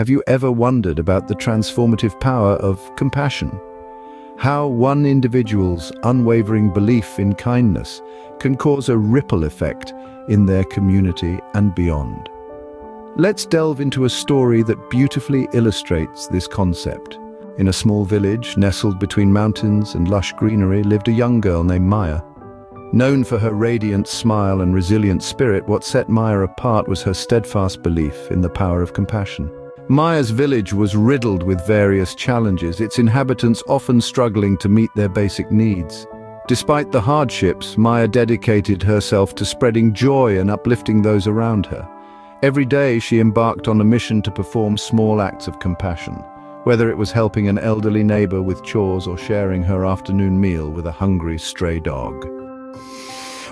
Have you ever wondered about the transformative power of compassion? How one individual's unwavering belief in kindness can cause a ripple effect in their community and beyond. Let's delve into a story that beautifully illustrates this concept. In a small village nestled between mountains and lush greenery lived a young girl named Maya. Known for her radiant smile and resilient spirit, what set Maya apart was her steadfast belief in the power of compassion. Maya's village was riddled with various challenges, its inhabitants often struggling to meet their basic needs. Despite the hardships, Maya dedicated herself to spreading joy and uplifting those around her. Every day she embarked on a mission to perform small acts of compassion, whether it was helping an elderly neighbor with chores or sharing her afternoon meal with a hungry stray dog.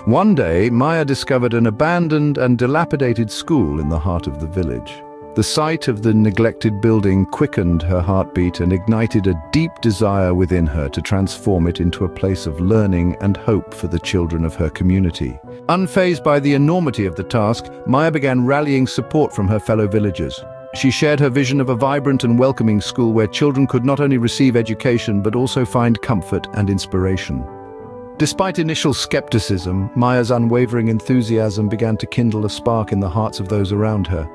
One day, Maya discovered an abandoned and dilapidated school in the heart of the village. The sight of the neglected building quickened her heartbeat and ignited a deep desire within her to transform it into a place of learning and hope for the children of her community. Unfazed by the enormity of the task, Maya began rallying support from her fellow villagers. She shared her vision of a vibrant and welcoming school where children could not only receive education but also find comfort and inspiration. Despite initial skepticism, Maya's unwavering enthusiasm began to kindle a spark in the hearts of those around her.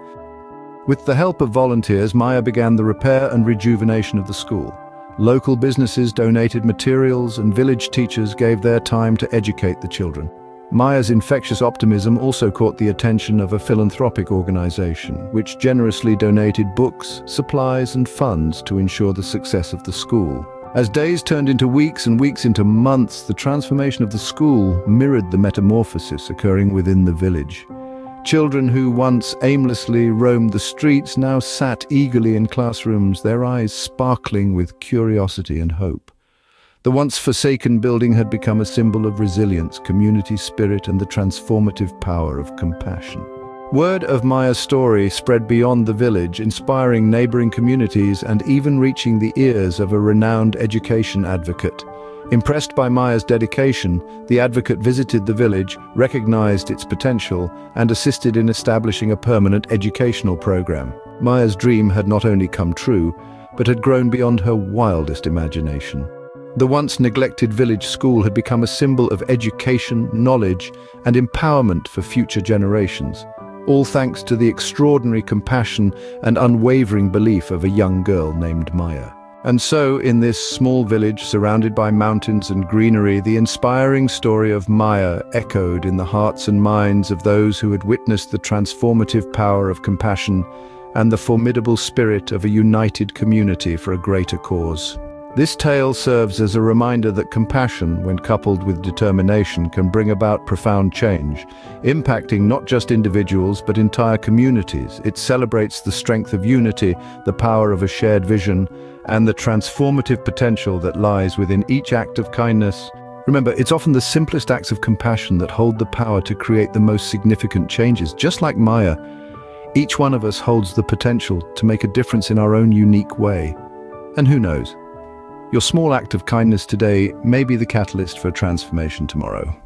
With the help of volunteers, Maya began the repair and rejuvenation of the school. Local businesses donated materials and village teachers gave their time to educate the children. Maya's infectious optimism also caught the attention of a philanthropic organization, which generously donated books, supplies and funds to ensure the success of the school. As days turned into weeks and weeks into months, the transformation of the school mirrored the metamorphosis occurring within the village. Children who once aimlessly roamed the streets now sat eagerly in classrooms, their eyes sparkling with curiosity and hope. The once forsaken building had become a symbol of resilience, community spirit and the transformative power of compassion. Word of Maya's story spread beyond the village, inspiring neighboring communities and even reaching the ears of a renowned education advocate. Impressed by Maya's dedication, the advocate visited the village, recognized its potential, and assisted in establishing a permanent educational program. Maya's dream had not only come true, but had grown beyond her wildest imagination. The once neglected village school had become a symbol of education, knowledge, and empowerment for future generations, all thanks to the extraordinary compassion and unwavering belief of a young girl named Maya. And so, in this small village surrounded by mountains and greenery, the inspiring story of Maya echoed in the hearts and minds of those who had witnessed the transformative power of compassion and the formidable spirit of a united community for a greater cause. This tale serves as a reminder that compassion, when coupled with determination, can bring about profound change, impacting not just individuals but entire communities. It celebrates the strength of unity, the power of a shared vision, and the transformative potential that lies within each act of kindness. Remember, it's often the simplest acts of compassion that hold the power to create the most significant changes. Just like Maya, each one of us holds the potential to make a difference in our own unique way. And who knows, your small act of kindness today may be the catalyst for transformation tomorrow.